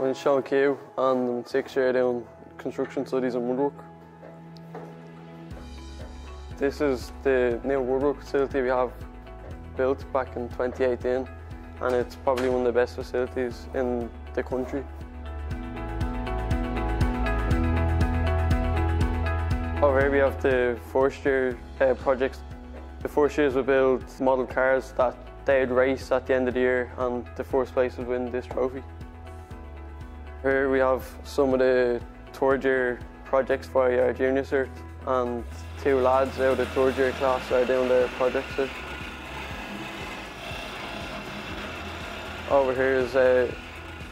I'm Sean Kew and I'm sixth year doing construction studies and woodwork. This is the new woodwork facility we have built back in 2018 and it's probably one of the best facilities in the country. Over here we have the first year uh, projects. The first years we build model cars that they'd race at the end of the year and the first place would win this trophy. Here we have some of the third year projects for our junior cert and two lads out of third year class are doing their projects here. Over here is uh,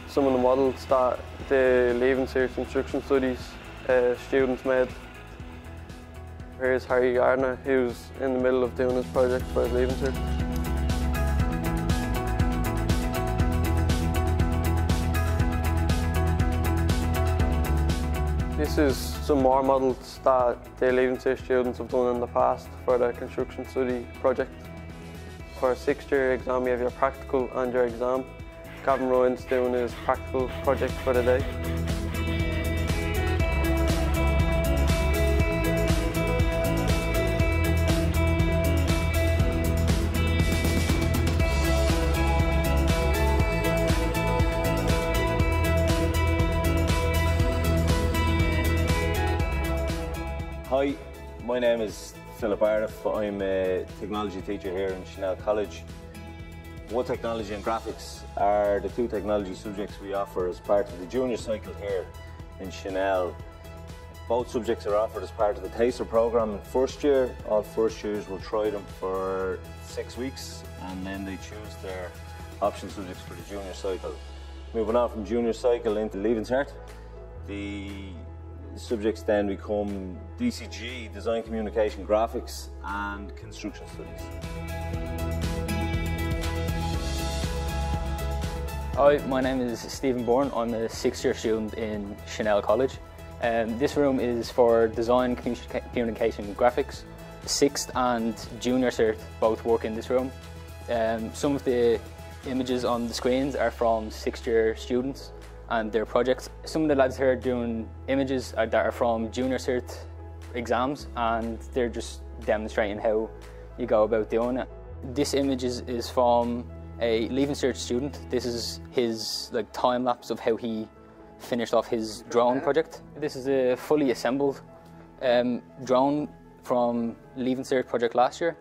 some of the models that the Leaving Cert Construction Studies uh, students made. Here's Harry Gardner, who's in the middle of doing his project for his Leaving Cert. This is some more models that the Leaving Cert students have done in the past for their construction study project. For a sixth year exam you have your practical and your exam. Gavin Ryan's doing his practical project for the day. Hi, my name is Philip Ardiff. I'm a technology teacher here in Chanel College. Wood technology and graphics are the two technology subjects we offer as part of the junior cycle here in Chanel. Both subjects are offered as part of the TASER program in first year. All first years will try them for six weeks and then they choose their option subjects for the junior cycle. Moving on from junior cycle into Leaving Cert, subjects then become DCG, Design Communication Graphics, and Construction Studies. Hi, my name is Stephen Bourne. I'm a sixth year student in Chanel College. Um, this room is for Design Communication Graphics. Sixth and junior cert both work in this room. Um, some of the images on the screens are from sixth year students and their projects. Some of the lads here are doing images that are from junior cert exams and they're just demonstrating how you go about doing it. This image is, is from a Leaving Cert student. This is his like time lapse of how he finished off his drone project. This is a fully assembled um, drone from Leaving Cert project last year